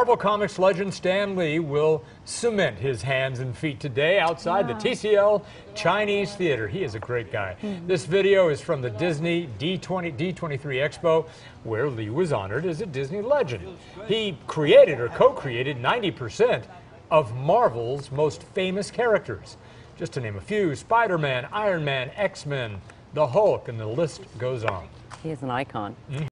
Marvel Comics legend Stan Lee will cement his hands and feet today outside the TCL Chinese Theater. He is a great guy. Hmm. This video is from the Disney D20, D23 Expo, where Lee was honored as a Disney legend. He created or co-created 90% of Marvel's most famous characters. Just to name a few, Spider-Man, Iron Man, X-Men, the Hulk, and the list goes on. He is an icon. Mm-hmm.